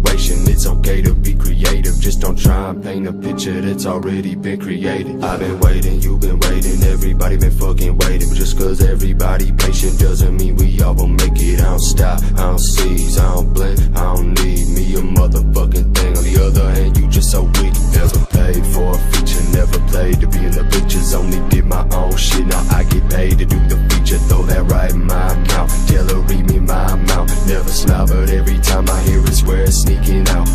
situation. It's okay to be creative, just don't try and paint a picture that's already been created. I've been waiting, you've been waiting, everybody been fucking waiting. But just cause everybody patient doesn't mean we all gon' make it. I don't stop, I don't cease, I don't blink, I don't Smile, but every time I hear it, swear it's sneaking out.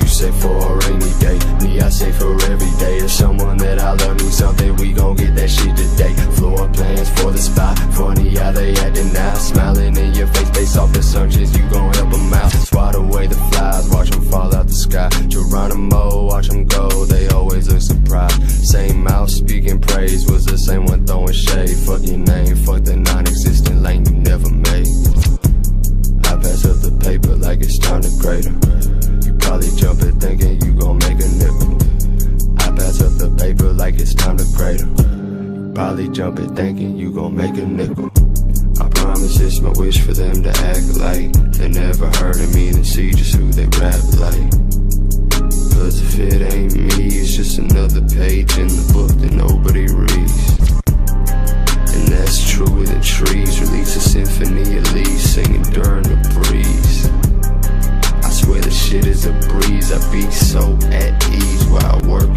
You say for a rainy day, me I say for every day. If someone that I love needs something, we gon' get that shit today. Floor plans for the spot, funny how they acting now. Smiling in your face, based off assumptions, you gon' help them out. Swat away the flies, watch them fall out the sky. Geronimo, watch them go, they always look surprised. Same mouth speaking praise, was the same one throwing shade. Fuck your name, fuck the non the cradle. Probably jumping, thinking you gon' make a nickel. I promise it's my wish for them to act like they never heard of me and see just who they rap like. Cause if it ain't me, it's just another page in the book that nobody reads. And that's true truer the trees. Release a symphony at least, singing during the breeze. I swear the shit is a breeze. I be so at ease while I work